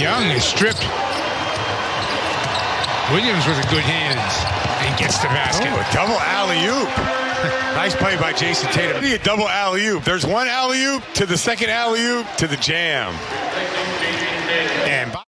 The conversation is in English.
Young is stripped. Williams with a good hands and gets the basket. Oh, a double alley-oop. nice play by Jayson Tatum. A double alley-oop. There's one alley-oop to the second alley-oop to the jam. And